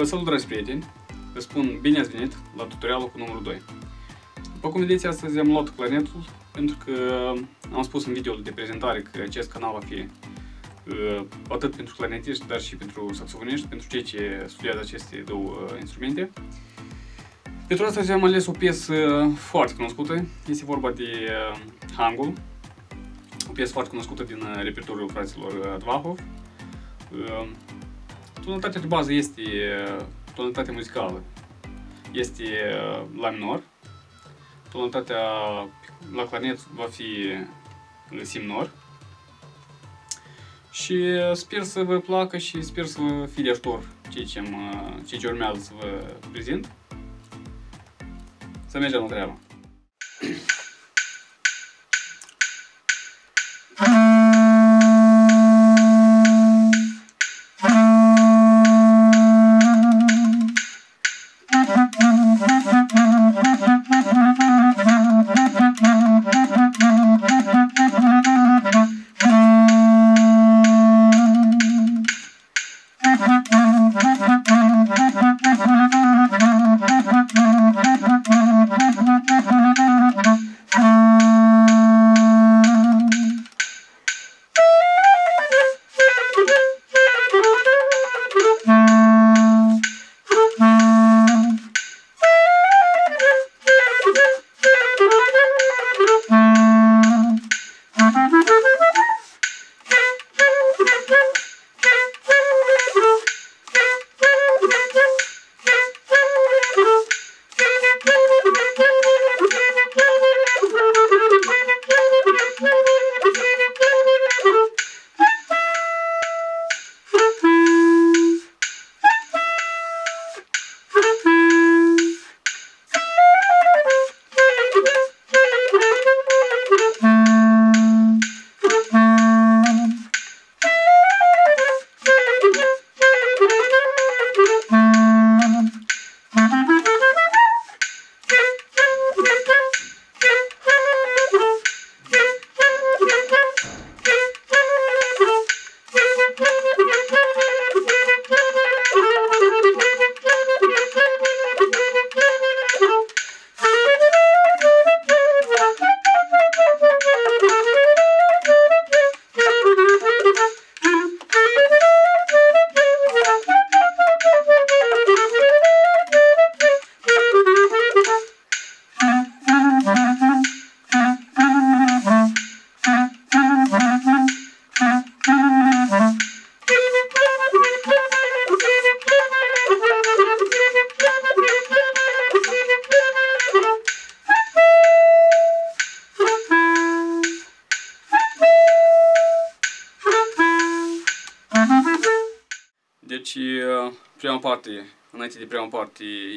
Vă salut, dragi prieteni! Vă spun bine ați venit la tutorialul cu numărul 2. După cum vedeți, astăzi am luat clarinetul pentru că am spus în videoul de prezentare că acest canal va fi uh, atât pentru clarinetiști, dar și pentru saxofoniști, pentru cei ce studiază aceste două uh, instrumente. Pentru asta am ales o piesă foarte cunoscută. Este vorba de uh, Hangul, o piesă foarte cunoscută din uh, repertoriul fraților uh, Dvahov. Uh, tonalitatea de bază este tonalitatea muzicală, este la minor, tonalitatea la clarinet va fi si minor și sper să vă placă și sper să vă fie de ajutor ceea ce, ceea ce urmează să vă prezint. Să mergem la treabă!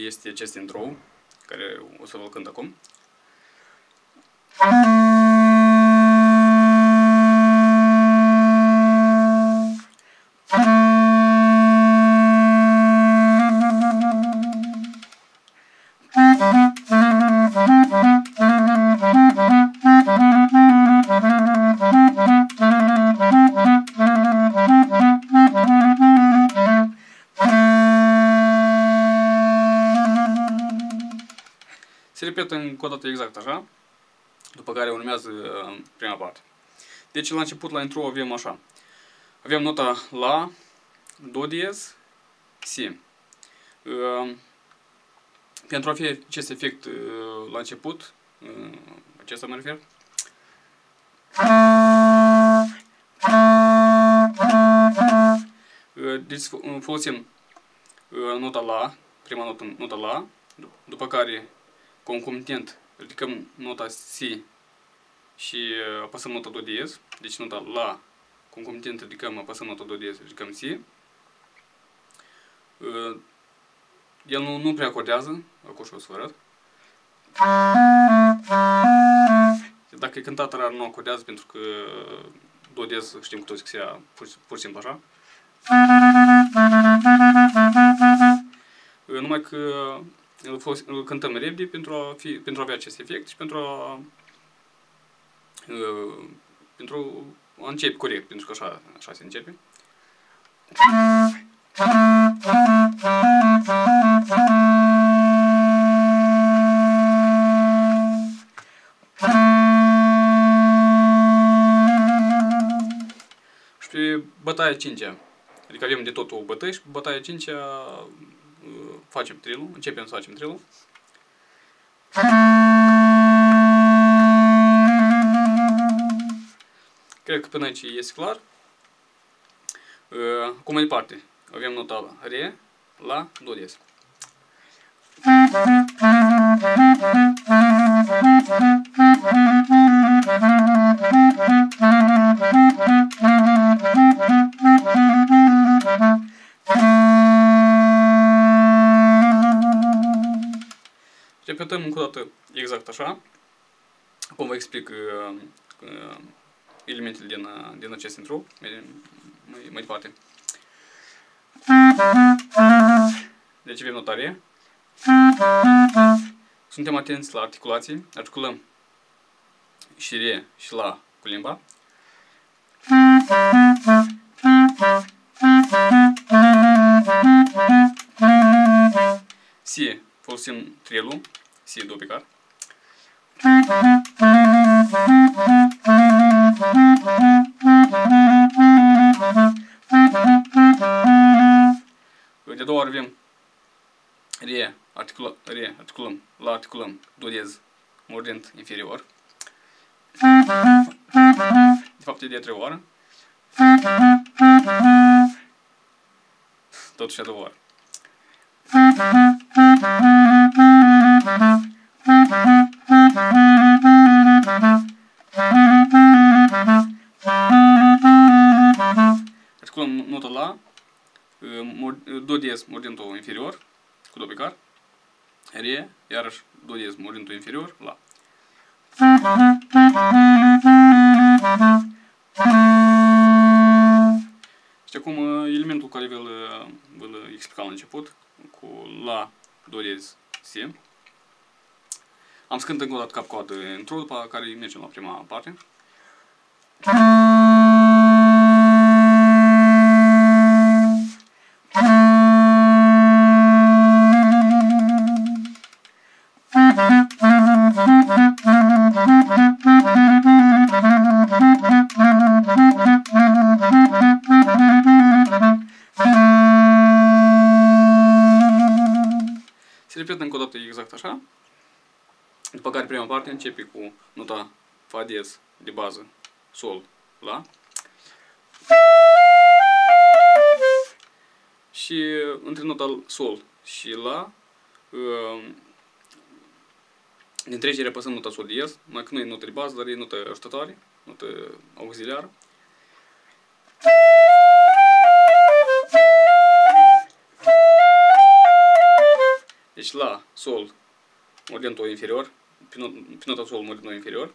Este acest intro, care o să vă cânt acum. Repetă încă o dată exact așa, după care urmează uh, prima parte. Deci la început, la intro, avem așa. Avem nota La, Do diez, Si. Uh, pentru a fi acest efect uh, la început, uh, acesta mă refer, uh, deci folosim uh, nota La, prima notă, nota La, după care concomitent ridicăm nota Si și uh, apăsăm nota Do diez, deci nota La, concomitent ridicăm, apăsăm nota Do diez, ridicăm Si. Uh, el nu, nu prea acordează, acum și o să vă arăt. Dacă e cântat rar, nu acordează pentru că Do diez știm cu toți că se ia pur, pur și simplu așa. Uh, numai că îl, fos, îl cântăm repede pentru a, fi, pentru a avea acest efect și pentru a, uh, pentru a începe corect, pentru că așa, așa se începe. Și pe bătaia 5 Adică avem de tot o bătăi și bătaia 5 facem trilul, începem să facem trilul. Cred că până aici este clar. Cum mai departe, avem nota Re, La, Do diez. Repetăm încă o dată exact așa. Acum vă explic uh, uh, elementele din, uh, din acest intro mai, mai, mai departe. Deci avem notare. Suntem atenți la articulații. Articulăm și re și la cu limba. Si folosim trilul, si duplicat. De două ori avem re, articula, re, articulăm, la articulăm, do diez, mordent inferior. De fapt e de trei ori. Totuși a două ori. Articulăm nota la, do diez, mordentul inferior, cu do picar, re, iarăși do diez, mordentul inferior, la. Și acum elementul care vi-l explica la început, cu la, do diez, si. Am scânt încă o dată cap-coadă într-o, după care mergem la prima parte. Prima parte începe cu nota Fa diez de bază, Sol, La. Și între nota Sol și La, din trecere apăsăm nota Sol diez, mai că nu e notă de bază, dar e notă ajutătoare, notă auxiliară. Deci La, Sol, mordentul inferior, pe nota sol mordentul inferior.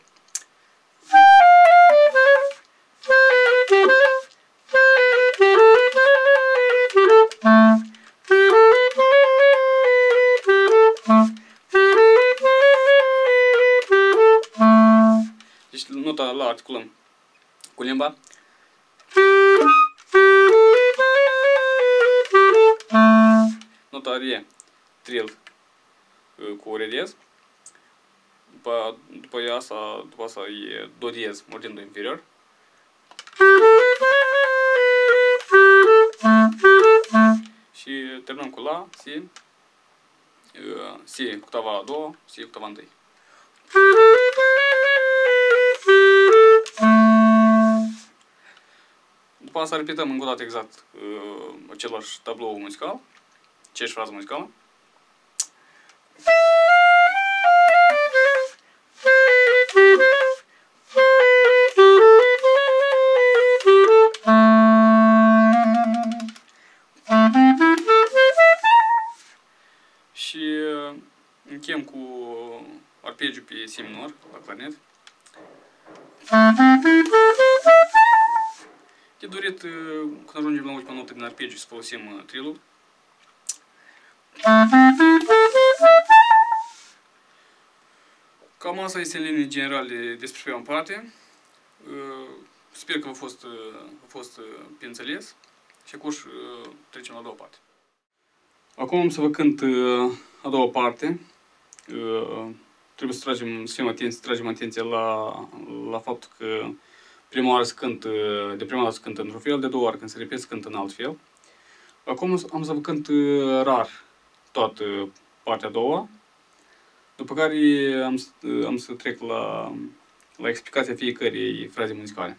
Deci nota la articulăm cu limba. Nota re, trill cu re diez. După, după asta, după asta e do diez, mordindu inferior. Și terminăm cu la, si, si cu tava a doua, si cu tava întâi. După asta repetăm încă o dată exact uh, același tablou muzical, aceeași frază muzicală. Pe si minor, la clarinet. De dorit, când ajungem la ultima notă din arpegiu, să folosim trilul. Cam asta este în linii generale despre prima parte. Sper că a fost, a fost pe înțeles. Și acum trecem la a doua parte. Acum să vă cânt a doua parte. Trebuie să tragem, să fim atenți, să tragem atenția la, la faptul că prima oară să cânt, uh, de prima dată să cânt într-un fel, de două ori când se repet să cânt în alt fel. Acum am să vă cânt uh, rar toată partea a doua, după care am, să- am să trec la, la explicația fiecărei fraze muzicale.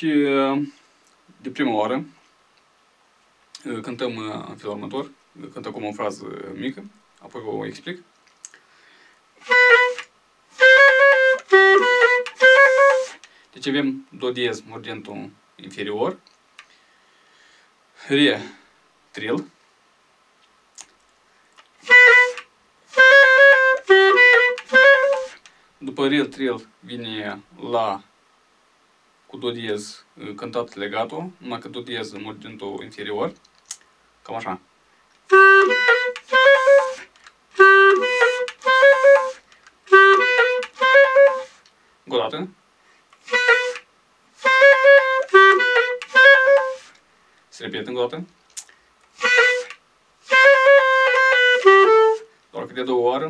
Deci de prima oară cântăm în felul următor, cânt acum o frază mică, apoi vă o explic. Deci avem do diez mordentul inferior, re trill, după re trill vine la cu do diez uh, cântat legato, numai că do diez în mordentul inferior, cam așa. Încă o dată. Se repete încă o dată. Doar că de două ori,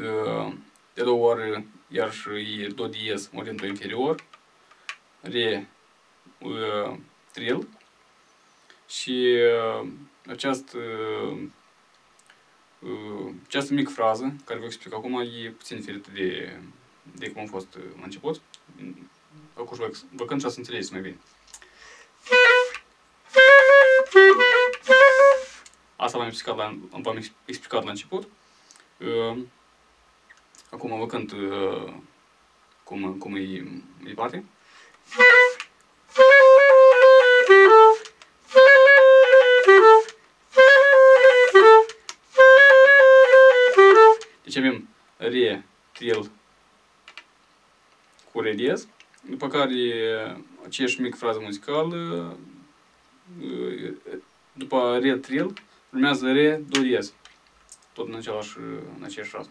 uh, de două ori, iarăși e do diez, mordentul inferior, re, uh, trill și uh, această, uh, această mică frază, care vă explic acum, e puțin diferită de, de cum a fost uh, la început. Acum vă, vă cânt și să înțelegeți mai bine. Asta v-am explicat la, v-am explicat la început. Uh, acum vă cânt uh, cum, cum e mai departe. Deci avem re, trill cu re diez, după care aceeași mică frază muzicală, după re, trill, urmează re, do diez. Tot în, același, în aceeași frază.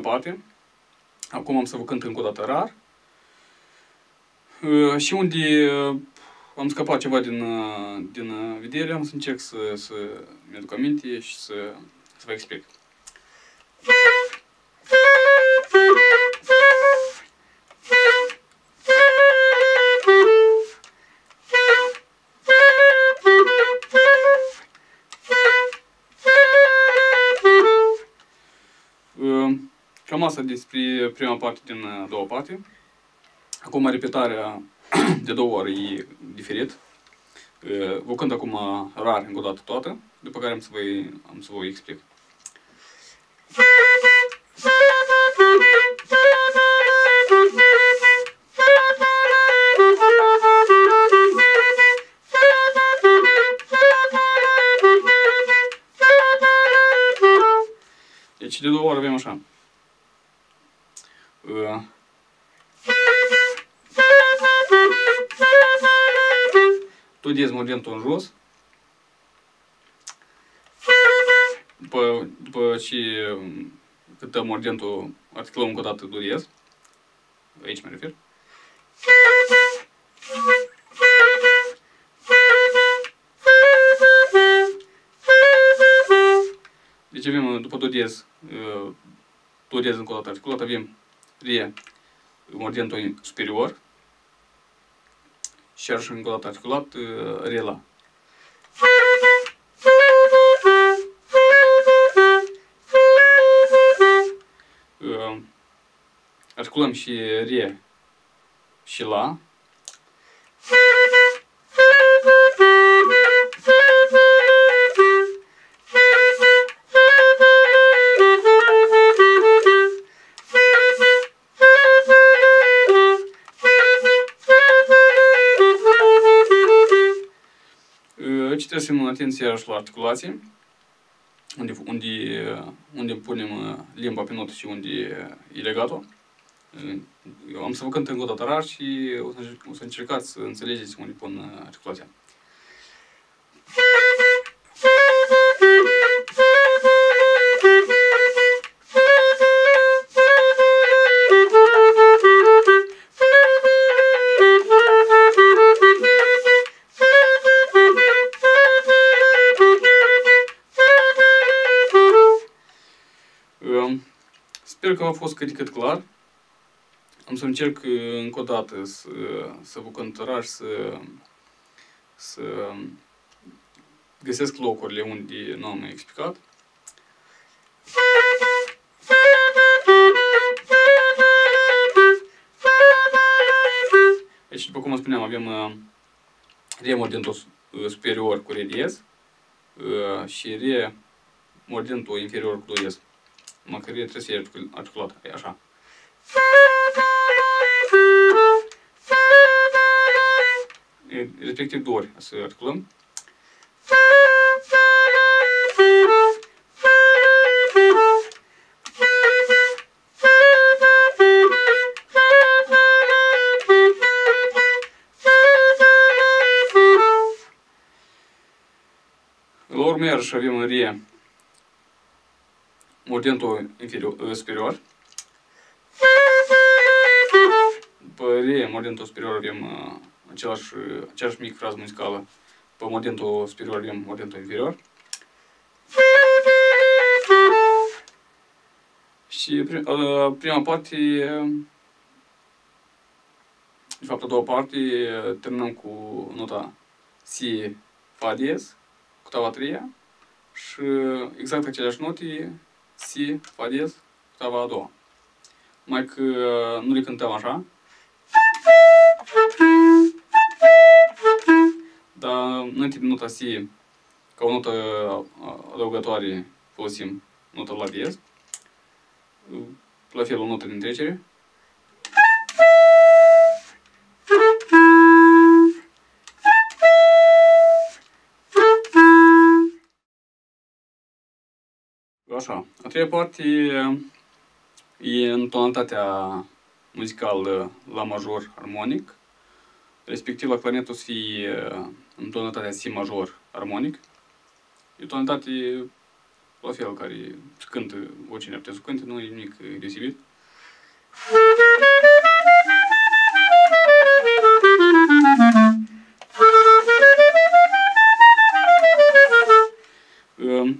Prima parte. Acum am să vă cânt încă o dată rar. Uh, Și unde uh, am scăpat ceva din, uh, din uh, vedere, am să încerc să, să mi-aduc aminte și să, să vă explic. Uh, Cam asta despre prima parte din a doua parte. Acum repetarea de două ori e diferit. Uh, Vă cânt acum rar încă o dată toată, după care am să vă, am să vă explic. Tu diez mordentul în jos. După, după ce um, cântăm mordentul, articulăm încă o dată do diez. Aici mă refer. Deci avem după do diez, uh, do diez încă o dată articulat, avem re, mordentul superior, și iarăși încă o dată articulat, uh, re la. Uh, Articulăm și re și la. Atragem atenția iarăși la articulație, unde, unde, unde punem limba pe notă și unde e legatul. Eu am să vă cânt încă o dată rar și o să, o să încercați să înțelegeți unde pun articulația. A fost cât de cât clar. Am să încerc uh, încă o dată să, să vă cântăraș, să, să găsesc locurile unde nu am explicat. Deci, după cum spuneam, avem uh, re mordentul uh, superior cu re diez uh, și re mordentul inferior cu do diez. Numai că re trebuie să fie articulat, e așa. Respectiv două ori să articulăm. La urmă iarăși avem în re mordentul inferior, superior. După re mordentul superior avem uh, același, aceeași mică frază muzicală. Pe mordentul superior avem mordentul inferior. Și uh, prima parte, de fapt a doua parte, terminăm cu nota Si, Fa diez, octava a treia și exact aceleași note Si, Fa diez, octava a doua. Mai că nu le cântăm așa. Dar înainte de nota Si, ca o notă adăugătoare, folosim nota la diez. La fel o notă de întrecere. Așa, a treia parte e în tonalitatea muzicală la major armonic, respectiv la clarinetul să fie în tonalitatea Si major armonic. E o tonalitate la fel care se cântă, oricine ar putea să cânte, nu e nimic deosebit.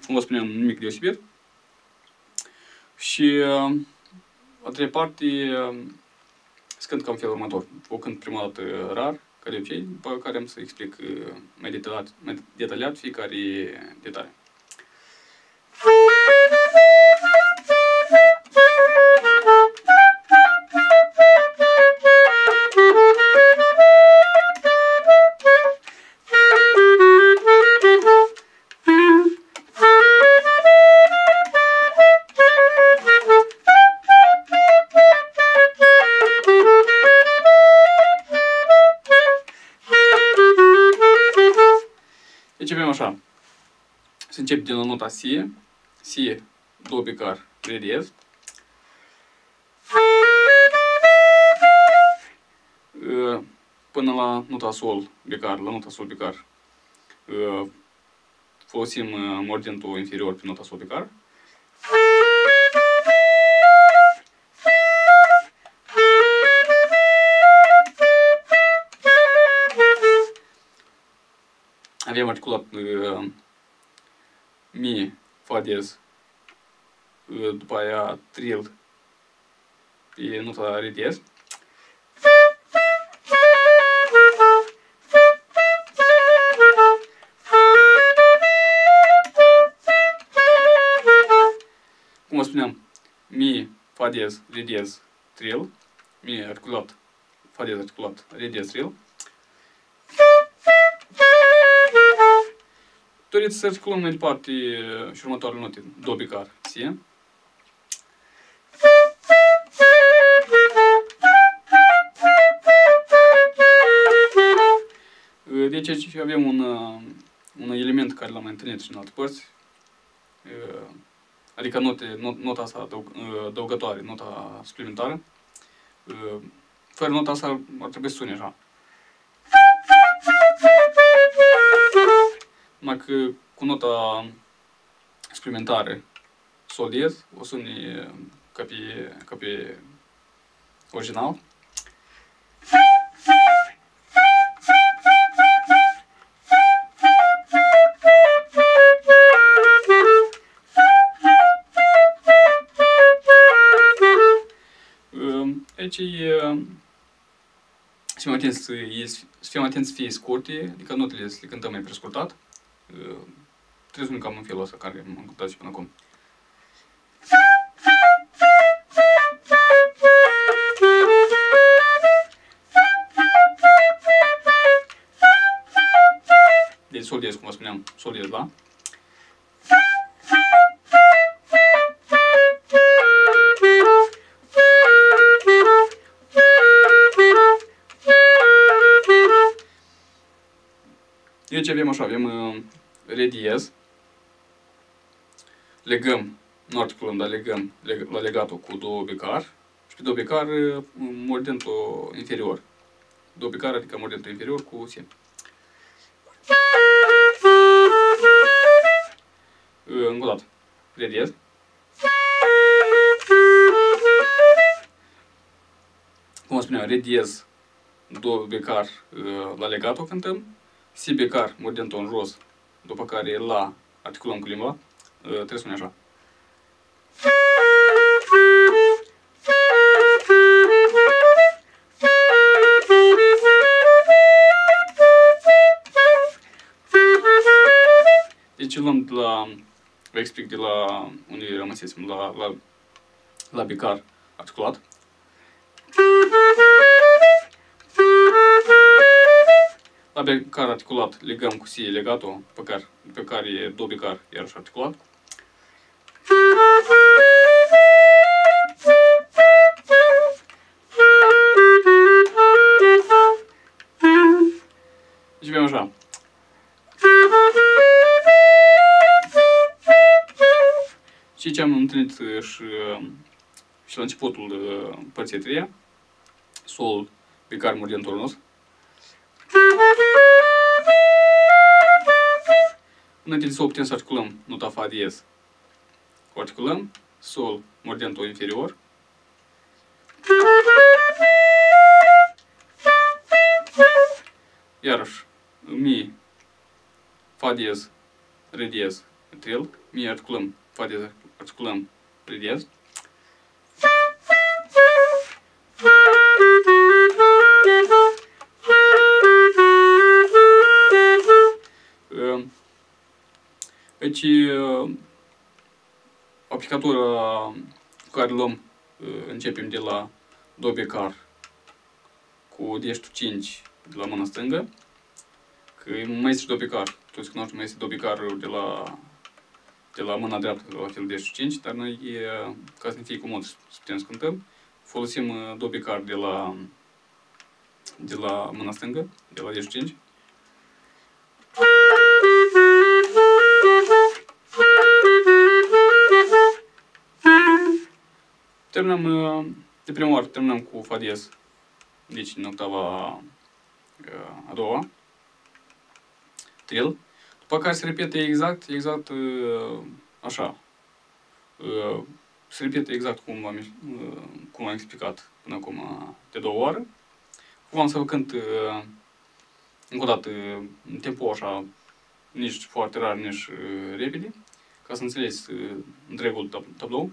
Cum vă spuneam, nimic deosebit. Și a treia parte se cânt cam felul următor. O cânt prima dată rar, ca de obicei, după care am să explic mai detaliat, mai detaliat fiecare detalii. Si. Si, do picar, re diez. Până la nota sol bicar, la nota sol bicar, folosim mordentul inferior pe nota sol bicar. Avem articulat mi, fa diez, după aia trill pe nota re diez. Cum vă spuneam, mi, fa diez, re diez, trill, mi articulat, fa diez articulat, re diez, trill. Doriți să articulăm mai departe și următoarele note, do picar, si. Deci aici avem un, un element care l-am mai întâlnit și în alte părți, uh, adică note, not, nota asta adăug, uh, adăugătoare, nota suplimentară. Uh, fără nota asta ar trebui să sune așa. Numai că cu nota suplimentară sol diez, o suni ca pe, ca pe original. Aici e să fim atenți să, să fim atenți să fie scurte, adică notele să le cântăm mai prescurtat. Trebuie să cam în felul ăsta care m-am cântat și până acum. Deci sol diez, cum vă spuneam, sol diez, da? Deci avem așa, avem uh, re diez, legăm, nu articulăm, dar legăm leg, la legatul cu două becar și pe două becar uh, mordentul inferior. Două becar, adică mordentul inferior cu si. Uh, încă o dată, re diez. Cum spuneam, re diez, două becar uh, la legatul cântăm, si becar, mordentul în jos, după care la articulăm cu limba, trebuie să spune așa. Deci luăm de la, vă explic de la unde rămăsesem, la, la, la bicar articulat. La bicar articulat legăm cu si legatul pe care, pe care e două bicar iarăși articulat. Deci avem așa. Și ce am întâlnit și, și la începutul părții a treia, sol pe care mordentul nostru. Înainte să putem să articulăm nota fa diez. Articulăm sol mordentul inferior. Iarăși, mi, fa diez, re diez, tril, mi articulăm, fa diez, articulăm, re diez. Deci, aplicatura cu care luăm, începem de la do becar cu deștul 5 de la mâna stângă, că mai este do becar, toți cunoaștem mai este do becarul de la, de la mâna dreaptă, de la fel deștul 5, dar noi, ca să ne fie comod să putem să cântăm, folosim do becar de la, de la mâna stângă, de la deștul 5, Terminăm, de prima oară terminăm cu fa diez, deci în octava a doua, tril, după care se repete exact, exact așa. Se repete exact cum am, cum am explicat până acum de două ori. Cum am să vă cânt încă o dată în tempo așa, nici foarte rar, nici repede, ca să înțelegeți întregul tablou.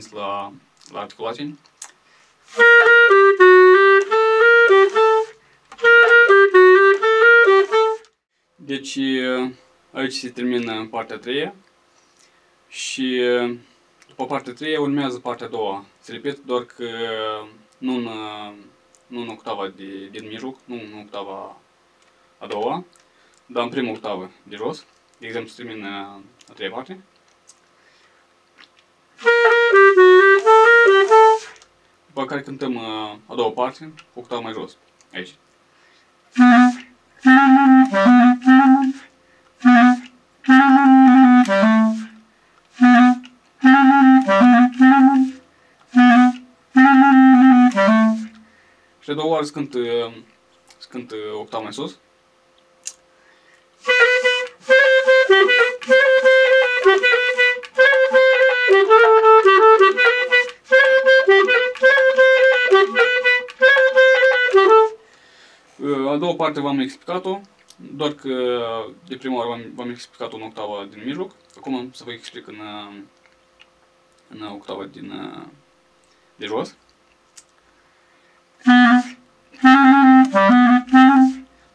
Spuneam, suntem atenți la, la articulații. Deci, aici se termină partea a treia și după partea a treia urmează partea a doua. Se repet doar că nu în, nu în octava de, din mijloc, nu în octava a doua, dar în prima octavă de jos. De exemplu, să termin a treia parte. După care cântăm uh, a doua parte, octava mai jos, aici. Și de două ori scânt, scânt octava mai sus. A doua parte v-am explicat-o, doar că de prima oară v-am explicat-o în octava din mijloc. Acum să vă explic în, în octava din de jos.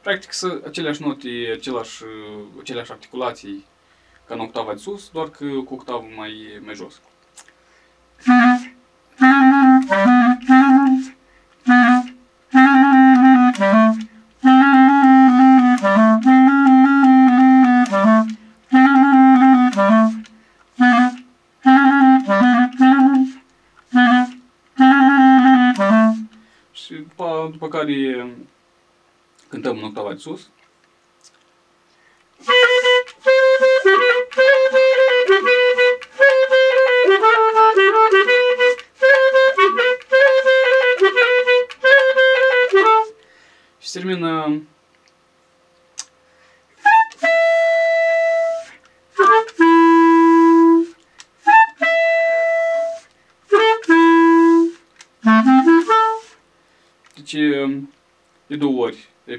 Practic să aceleași note, aceleași, aceleași articulații ca în octava de sus, doar că cu octavă mai, mai jos. Care cântăm în octava de sus.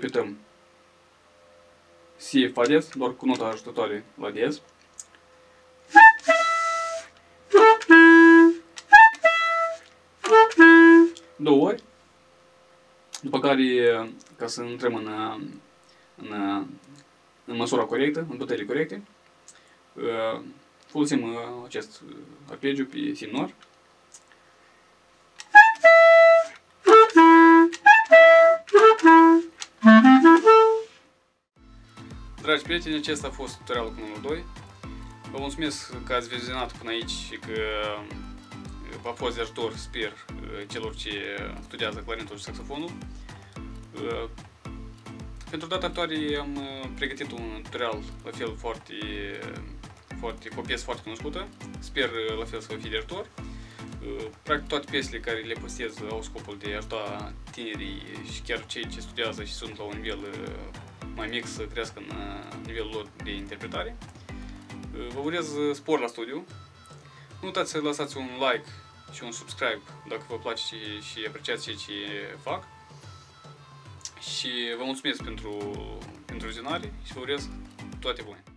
Repetăm Si, Fa diez, doar cu nota ajutătoare la diez. Două ori. După care, ca să intrăm în, în, în măsura corectă, în puterile corecte, folosim acest arpegiu pe si Dragi prieteni, acesta a fost tutorialul cu numărul 2. Vă mulțumesc că ați vizionat până aici și că v-a fost de ajutor, sper, celor ce studiază clarinetul și saxofonul. Pentru data viitoare am pregătit un tutorial la fel foarte, foarte, cu o piesă foarte cunoscută. Sper la fel să vă fie de ajutor. Practic toate piesele care le postez au scopul de a ajuta tinerii și chiar cei ce studiază și sunt la un nivel mai mic să crească în nivelul lor de interpretare. Vă urez spor la studiu. Nu uitați să lăsați un like și un subscribe dacă vă place și apreciați ceea ce fac. Și vă mulțumesc pentru, pentru vizionare și vă urez toate bune!